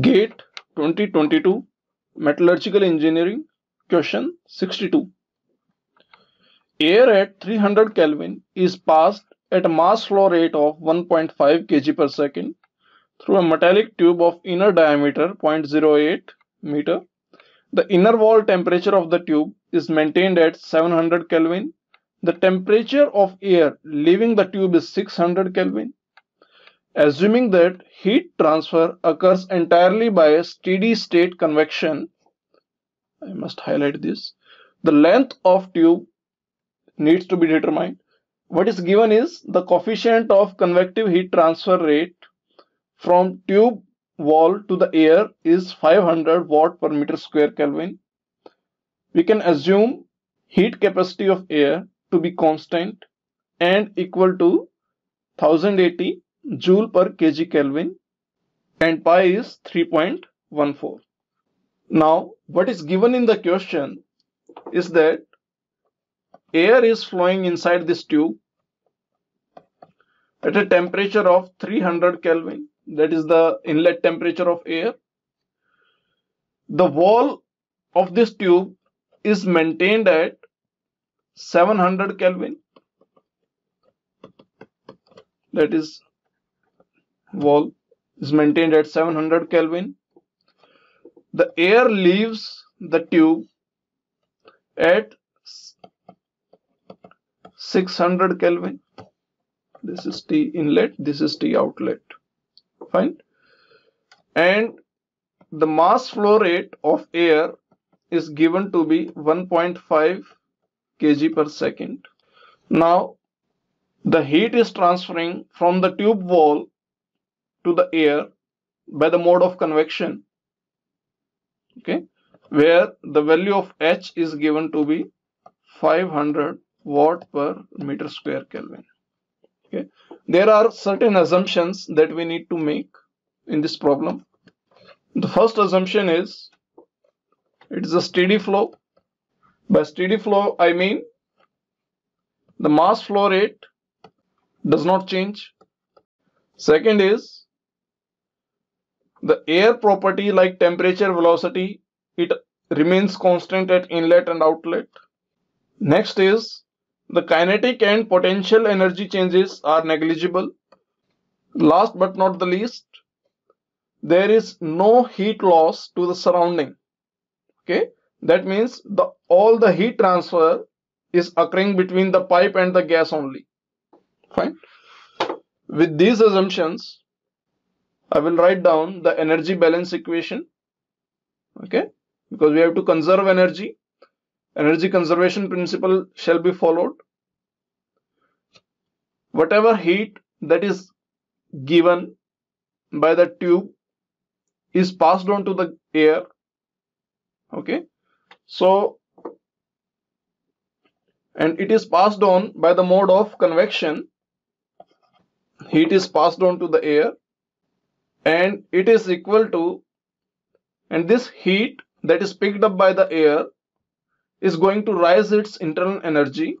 GATE 2022 Metallurgical Engineering Question 62 Air at 300 Kelvin is passed at a mass flow rate of 1.5 kg per second through a metallic tube of inner diameter 0.08 meter. The inner wall temperature of the tube is maintained at 700 Kelvin. The temperature of air leaving the tube is 600 Kelvin. Assuming that heat transfer occurs entirely by steady state convection, I must highlight this, the length of tube needs to be determined. What is given is the coefficient of convective heat transfer rate from tube wall to the air is 500 watt per meter square Kelvin. We can assume heat capacity of air to be constant and equal to 1080 joule per kg Kelvin and pi is 3.14. Now what is given in the question is that air is flowing inside this tube at a temperature of 300 Kelvin that is the inlet temperature of air. The wall of this tube is maintained at 700 Kelvin that is wall is maintained at 700 Kelvin. The air leaves the tube at 600 Kelvin. This is T inlet, this is T outlet. Fine. And the mass flow rate of air is given to be 1.5 kg per second. Now the heat is transferring from the tube wall to the air by the mode of convection okay where the value of h is given to be 500 watt per meter square kelvin okay. There are certain assumptions that we need to make in this problem. The first assumption is it is a steady flow by steady flow i mean the mass flow rate does not change. Second is the air property like temperature velocity it remains constant at inlet and outlet. Next is the kinetic and potential energy changes are negligible. Last but not the least there is no heat loss to the surrounding. Okay that means the all the heat transfer is occurring between the pipe and the gas only. Fine. With these assumptions I will write down the energy balance equation. Okay? Because we have to conserve energy. Energy conservation principle shall be followed. Whatever heat that is given by the tube is passed on to the air. Okay so and it is passed on by the mode of convection. Heat is passed on to the air and it is equal to and this heat that is picked up by the air is going to rise its internal energy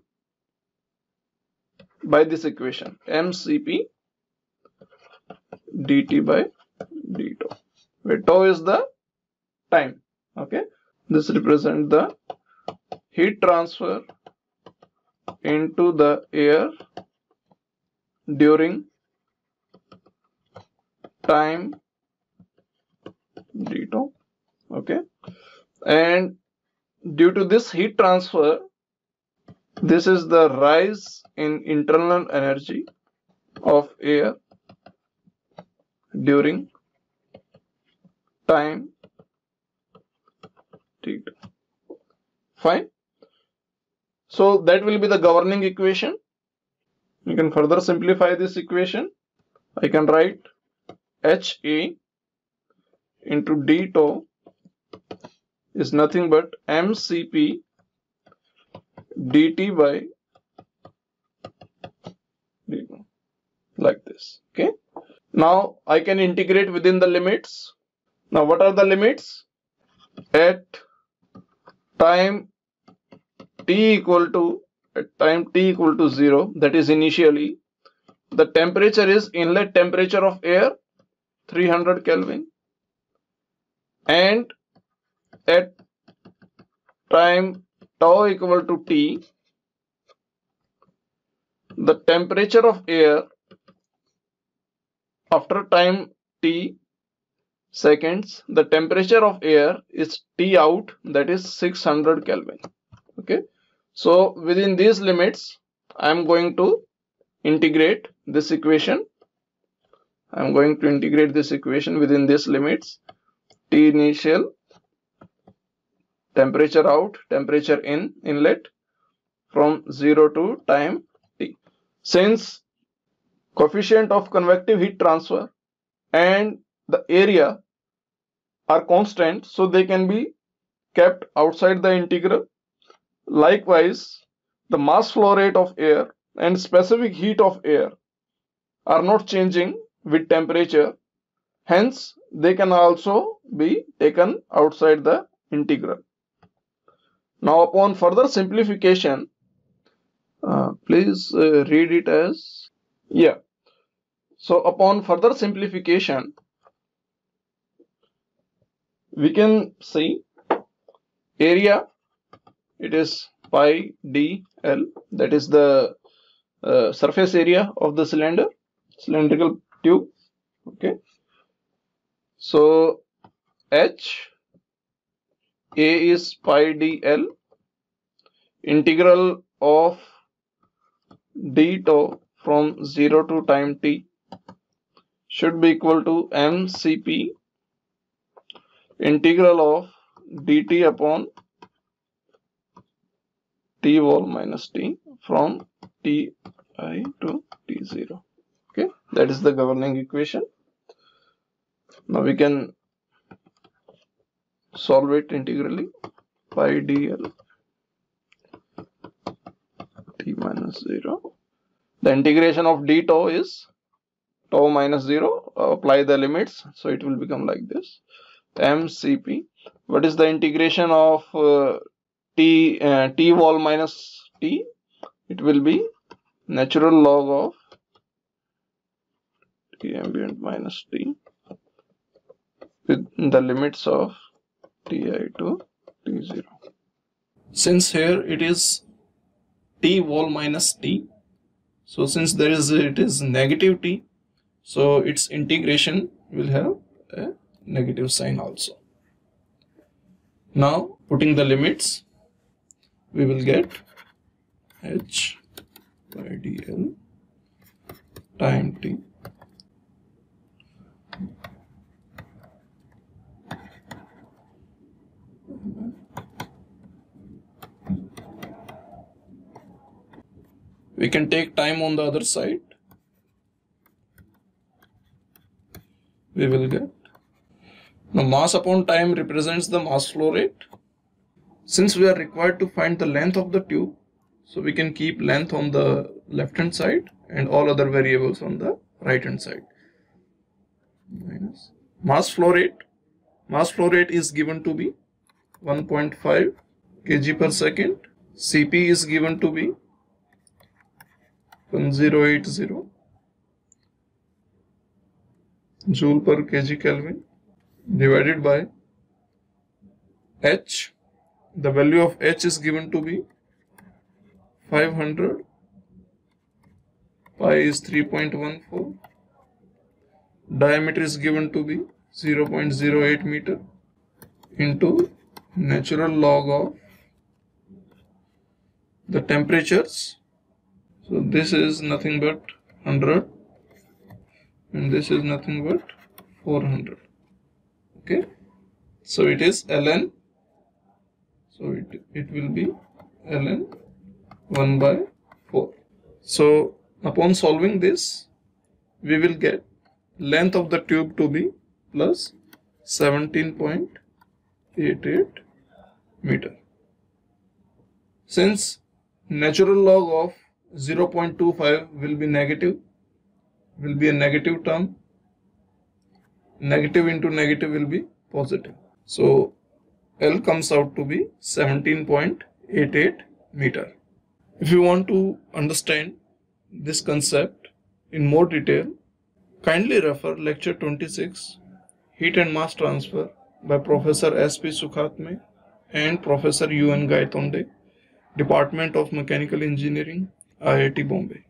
by this equation mcp dt by d tau. Where tau is the time okay this represents the heat transfer into the air during time d tau okay? And due to this heat transfer this is the rise in internal energy of air during time t fine. So that will be the governing equation. You can further simplify this equation. I can write HA into d tau is nothing but mcp dt by d like this okay? Now i can integrate within the limits. Now what are the limits? At time t equal to at time t equal to 0 that is initially the temperature is inlet temperature of air 300 Kelvin and at time tau equal to T the temperature of air after time T seconds the temperature of air is T out that is 600 Kelvin. Okay? So within these limits I am going to integrate this equation. I am going to integrate this equation within these limits. T initial temperature out temperature in inlet from 0 to time T. Since coefficient of convective heat transfer and the area are constant so they can be kept outside the integral. Likewise the mass flow rate of air and specific heat of air are not changing with temperature. Hence they can also be taken outside the integral. Now upon further simplification uh, please uh, read it as yeah. So upon further simplification we can see area it is pi dl that is the uh, surface area of the cylinder cylindrical tube okay. So h a is pi dl integral of d tau from 0 to time t should be equal to mcp integral of dt upon t wall minus t from ti to t0 okay that is the governing equation. Now we can solve it integrally. Pi dl t minus 0 the integration of d tau is tau minus 0 apply the limits so it will become like this mcp what is the integration of uh, t uh, t wall minus t? It will be natural log of t ambient minus t with the limits of ti to t0 since here it is t wall minus t so since there is it is negative t so its integration will have a negative sign also. Now putting the limits we will get h by dl time t. We can take time on the other side. We will get now mass upon time represents the mass flow rate. Since we are required to find the length of the tube so we can keep length on the left hand side and all other variables on the right hand side. Minus. Mass flow rate. Mass flow rate is given to be 1.5 kg per second. Cp is given to be 1080 joule per kg Kelvin divided by H. The value of H is given to be 500 pi is 3.14 diameter is given to be 0.08 meter into natural log of the temperatures. So this is nothing but 100 and this is nothing but 400 okay. So it is ln. So it, it will be ln 1 by 4 so upon solving this we will get length of the tube to be plus 17.88 meter. Since natural log of 0.25 will be negative, will be a negative term, Mm. negative into negative will be positive. So L comes out to be 17.88 meter. If you want to understand this concept, in more detail, kindly refer lecture 26 Heat and Mass Transfer by Professor S.P. Sukhatme and Professor U.N. Gaitonde, Department of Mechanical Engineering, IIT Bombay.